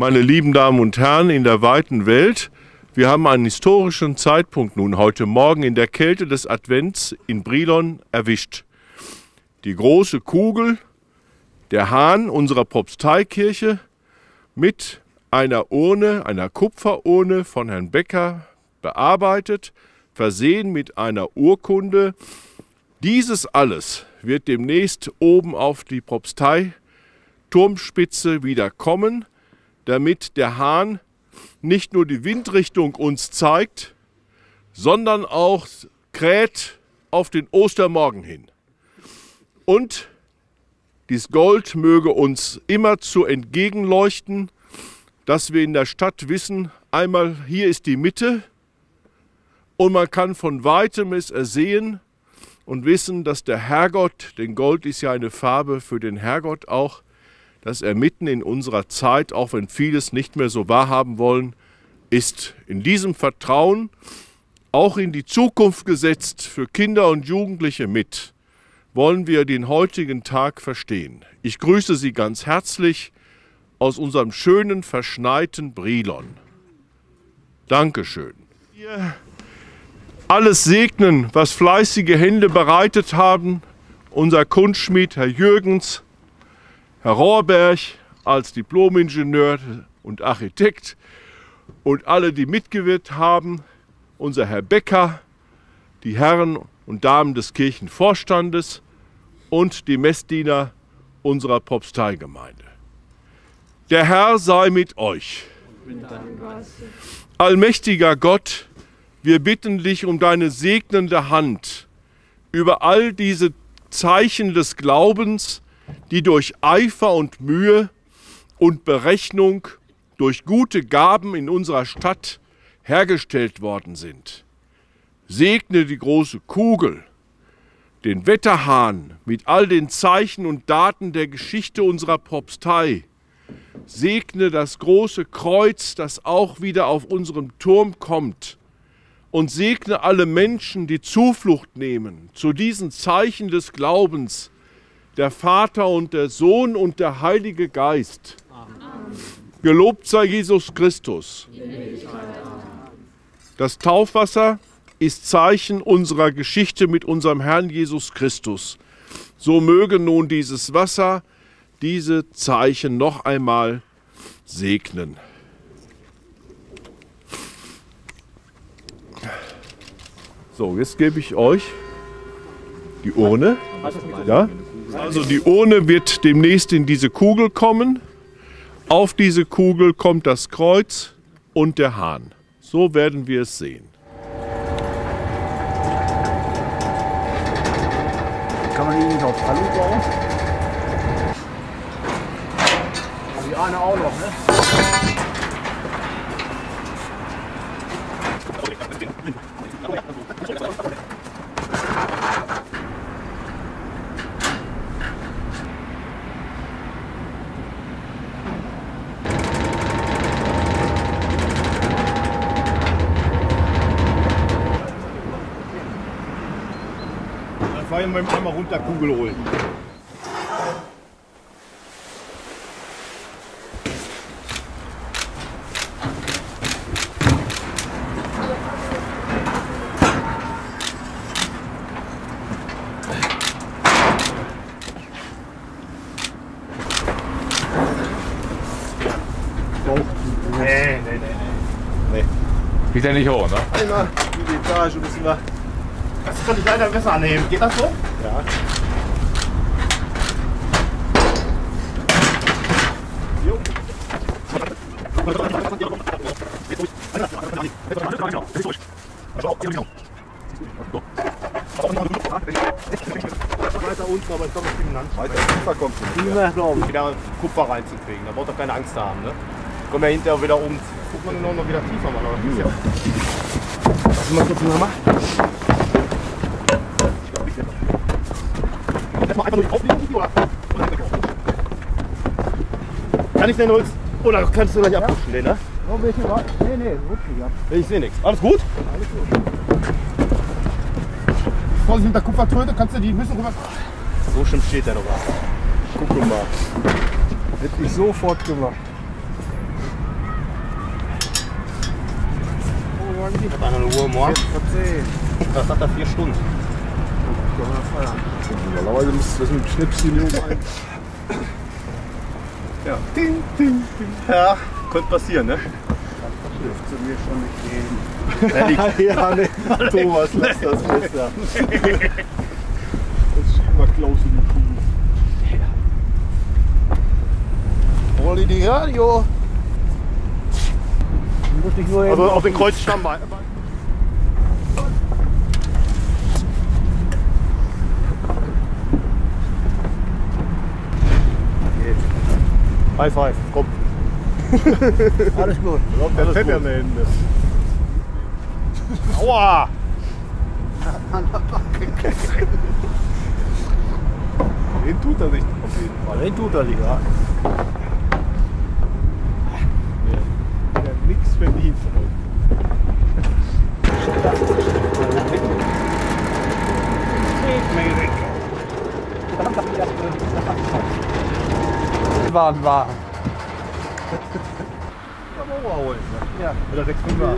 meine lieben Damen und Herren in der weiten Welt. Wir haben einen historischen Zeitpunkt nun heute Morgen in der Kälte des Advents in Brilon erwischt. Die große Kugel, der Hahn unserer Propsteikirche mit einer Urne, einer Kupferurne von Herrn Becker bearbeitet, versehen mit einer Urkunde. Dieses alles wird demnächst oben auf die Propstei Turmspitze wieder kommen damit der Hahn nicht nur die Windrichtung uns zeigt, sondern auch kräht auf den Ostermorgen hin. Und dies Gold möge uns immer zu entgegenleuchten, dass wir in der Stadt wissen, einmal hier ist die Mitte und man kann von weitem es ersehen und wissen, dass der Herrgott, denn Gold ist ja eine Farbe für den Herrgott auch, dass er mitten in unserer Zeit, auch wenn vieles nicht mehr so wahrhaben wollen, ist in diesem Vertrauen auch in die Zukunft gesetzt für Kinder und Jugendliche mit, wollen wir den heutigen Tag verstehen. Ich grüße Sie ganz herzlich aus unserem schönen, verschneiten Brilon. Dankeschön. Wir alles segnen, was fleißige Hände bereitet haben, unser Kunstschmied Herr Jürgens, Herr Rohrberg als Diplomingenieur und Architekt und alle, die mitgewirkt haben, unser Herr Becker, die Herren und Damen des Kirchenvorstandes und die Messdiener unserer Propsteigemeinde. Der Herr sei mit euch. Allmächtiger Gott, wir bitten dich um deine segnende Hand über all diese Zeichen des Glaubens, die durch Eifer und Mühe und Berechnung durch gute Gaben in unserer Stadt hergestellt worden sind. Segne die große Kugel, den Wetterhahn mit all den Zeichen und Daten der Geschichte unserer Propstei. Segne das große Kreuz, das auch wieder auf unserem Turm kommt. Und segne alle Menschen, die Zuflucht nehmen zu diesen Zeichen des Glaubens, der Vater und der Sohn und der Heilige Geist. Amen. Gelobt sei Jesus Christus. Das Taufwasser ist Zeichen unserer Geschichte mit unserem Herrn Jesus Christus. So möge nun dieses Wasser diese Zeichen noch einmal segnen. So, jetzt gebe ich euch die Urne. Ja? Also die Urne wird demnächst in diese Kugel kommen. Auf diese Kugel kommt das Kreuz und der Hahn. So werden wir es sehen. Kann man die nicht auf Alu bauen? Die eine auch noch, ne? Mit dem einmal runter Kugel holen. Nee, nee, nee, nee. Geht ja nicht hoch, ne? Einmal die Etage müssen wir. Das kann ich leider besser annehmen. Geht das so? Ja. Weiter unten, aber ich glaube, ich bin Land. Weiter Kupfer kommt ich. Wieder Kupfer reinzukriegen. Da braucht ihr keine Angst haben. Ne? Kommen wir hinterher wieder um. Guck mal noch, noch wieder tiefer das ist ja- Lass mal kurz einen erstmal einfach nur aufliegen oder? Kann ich den Holz? Oder kannst du gleich ja. abrutschen den, ne? Oh, nee, nee, rutsch nicht ab. Ich sehe nichts. Alles gut? Alles gut. Vorsicht mit der Kupfertröte, kannst du die Müsse rüber. So schlimm steht der noch was. Guck mal. Hätte ich sofort gemacht. Ich hab eine Uhr morgen. Was sagt er? Vier Stunden. Können wir feiern. Normalerweise müsste das mit dem Schnipschen hier oben ein. Ja. Ding, ding, ding. Ja, könnte passieren, ne? Dürfte mir schon nicht gehen. ja, nee. Thomas, lass das besser. Das schieben wir Klaus in die Kugel. Rolli die Radio. Also auf den Kreuzstammbein. High five, komm. Alles gut. Der Alles Fett gut. am Ende. Aua! Den tut er sich auf jeden Fall. Den tut er sich, ja. Der hat nix verdient von euch. Waren. Aber Oberholen. Ja. Oder 6 Fünfer.